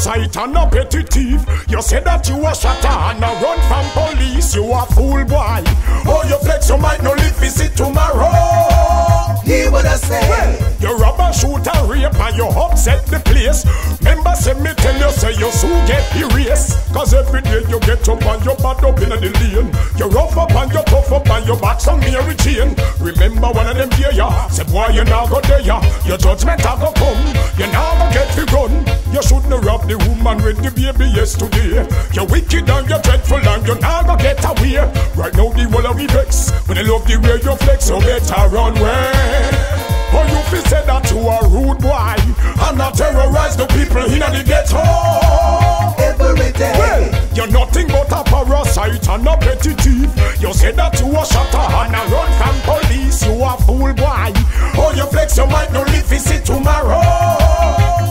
parasite and a petty thief. You say that you a shatter and a run from police. You a fool boy. Oh, you flex, you might not live visit tomorrow. He would have said. You rob and shoot and rape and you upset the place. Remember, say me tell you, say you soon get erased. Cause every day you get up and you bad up in the lane. You rough up and you tough up and you back some Mary chain. Remember one of them here, ya. Say boy, you now go there, ya. Your judgment a go come. You now go get the gun. You shouldn't rob the woman with the baby yesterday. You wicked and you're dreadful and you now go get away. Right now the whole of the vex. When they love the way you flex, so better run away. Oh, you fi say that you a rude boy And not terrorize the people in the ghetto parasite and a petty thief You say that you a shatter and a run from police You a fool boy Oh, you flex, you might not live to see tomorrow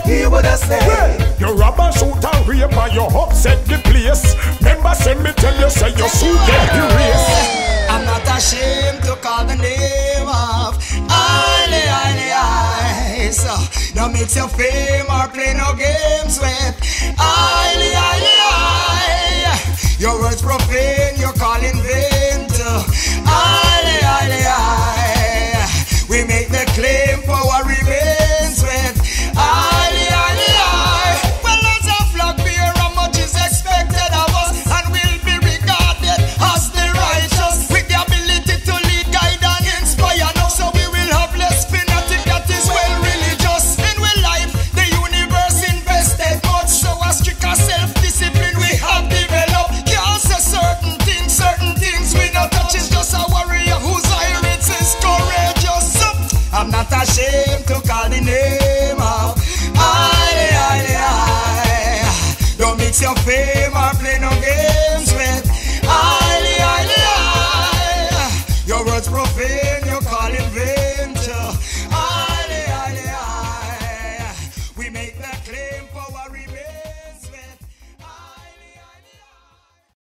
He would have said. well, you rob and shoot and rape and you upset the place. Remember, send me tell you, say you soon get erased. I'm not ashamed to call the name of Ali Ali I. So don't mix your fame or play no games with Ali